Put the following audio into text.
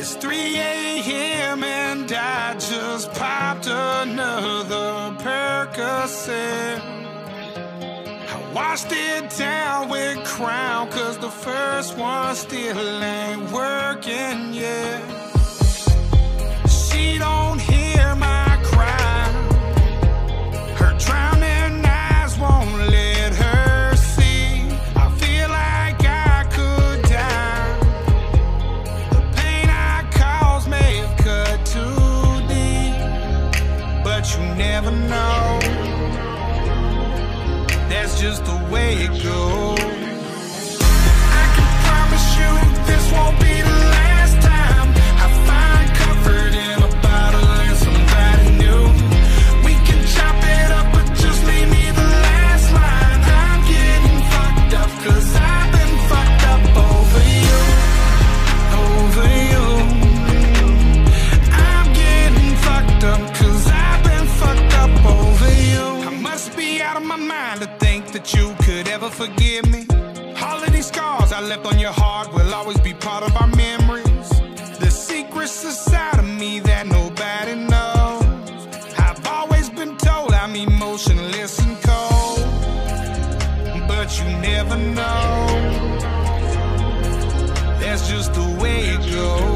It's 3 a.m. and I just popped another Percocet. I washed it down with Crown, cause the first one still ain't working yet. You never know. That's just the way it goes. Out of my mind to think that you could ever forgive me. All of these scars I left on your heart will always be part of our memories. The secrets inside of me that nobody knows. I've always been told I'm emotionless and cold, but you never know. That's just the way it goes.